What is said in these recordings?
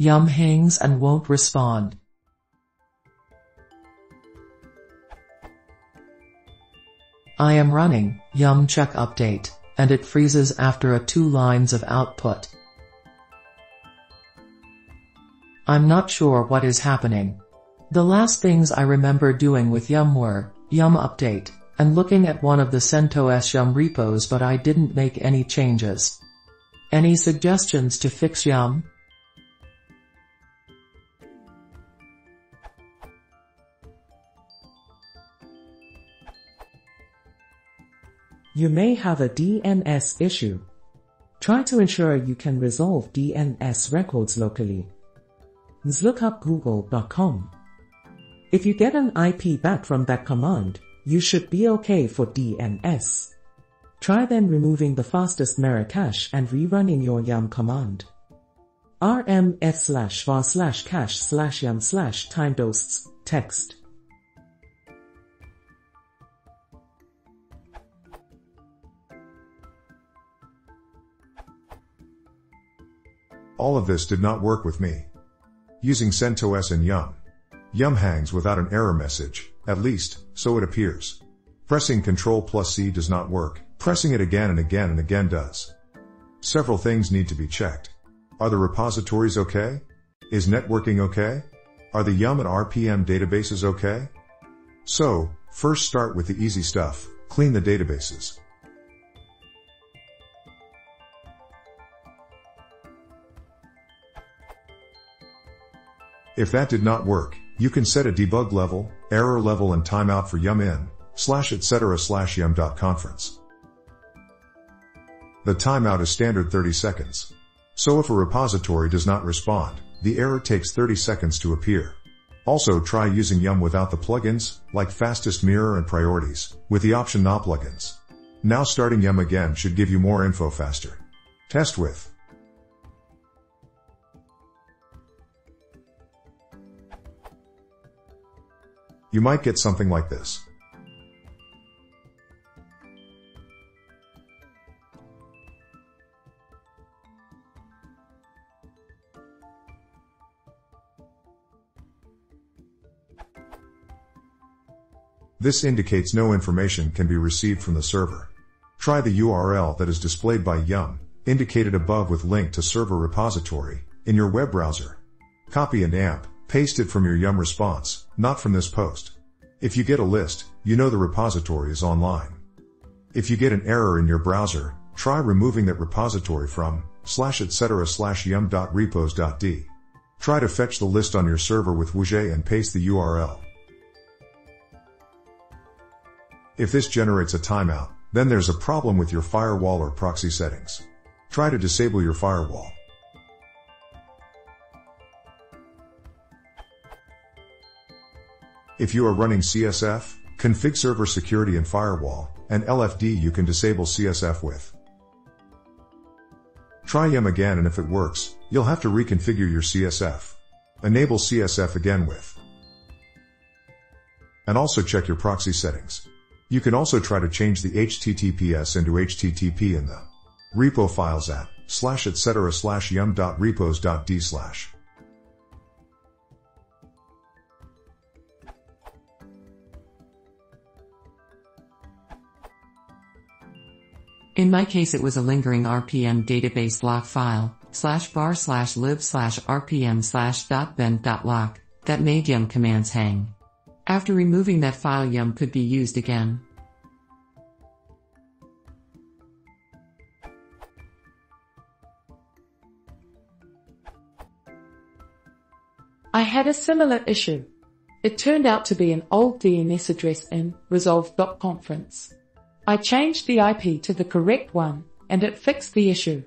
Yum hangs and won't respond. I am running Yum check update, and it freezes after a two lines of output. I'm not sure what is happening. The last things I remember doing with Yum were Yum update and looking at one of the CentOS Yum repos but I didn't make any changes. Any suggestions to fix Yum? You may have a DNS issue. Try to ensure you can resolve DNS records locally. Look up google.com. If you get an IP back from that command, you should be okay for DNS. Try then removing the fastest mirror cache and rerunning your yum command. rmf slash var slash cache slash yum slash time doses text. All of this did not work with me. Using CentOS and Yum. Yum hangs without an error message, at least, so it appears. Pressing Ctrl plus C does not work, pressing it again and again and again does. Several things need to be checked. Are the repositories okay? Is networking okay? Are the Yum and RPM databases okay? So, first start with the easy stuff, clean the databases. If that did not work, you can set a debug level, error level and timeout for yum in, slash etc slash yum dot conference. The timeout is standard 30 seconds. So if a repository does not respond, the error takes 30 seconds to appear. Also try using Yum without the plugins, like Fastest Mirror and Priorities, with the option not plugins. Now starting Yum again should give you more info faster. Test with you might get something like this. This indicates no information can be received from the server. Try the URL that is displayed by Yum, indicated above with link to server repository, in your web browser. Copy and amp, paste it from your Yum response, not from this post. If you get a list, you know the repository is online. If you get an error in your browser, try removing that repository from slash etc slash yum.repos.d. Try to fetch the list on your server with wget and paste the URL. If this generates a timeout, then there's a problem with your firewall or proxy settings. Try to disable your firewall. If you are running CSF, config server security and firewall, and LFD you can disable CSF with. Try Yum again and if it works, you'll have to reconfigure your CSF. Enable CSF again with. And also check your proxy settings. You can also try to change the HTTPS into HTTP in the repo files at slash etc slash yum.repos.d slash. In my case it was a lingering RPM database lock file, slash var slash lib slash rpm slash dot ben dot lock, that made yum commands hang. After removing that file yum could be used again. I had a similar issue. It turned out to be an old DNS address in resolve.conference. I changed the IP to the correct one, and it fixed the issue.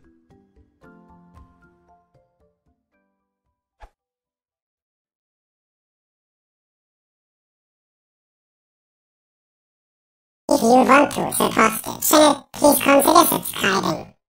If you want to support the channel, please consider subscribing.